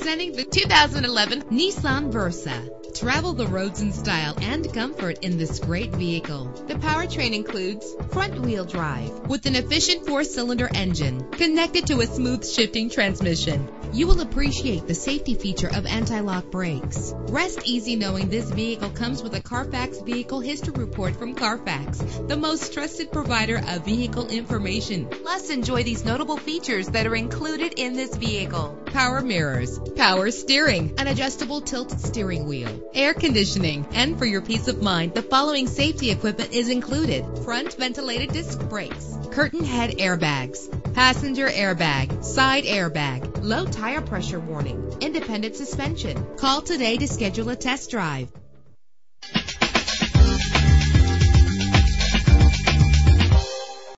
Presenting the 2011 Nissan Versa. Travel the roads in style and comfort in this great vehicle. The powertrain includes front-wheel drive with an efficient four-cylinder engine connected to a smooth shifting transmission. You will appreciate the safety feature of anti-lock brakes. Rest easy knowing this vehicle comes with a Carfax Vehicle History Report from Carfax, the most trusted provider of vehicle information. Plus, enjoy these notable features that are included in this vehicle. Power mirrors, power steering, an adjustable tilt steering wheel, air conditioning, and for your peace of mind, the following safety equipment is included. Front ventilated disc brakes, curtain head airbags, passenger airbag, side airbag, low tire pressure warning, independent suspension. Call today to schedule a test drive.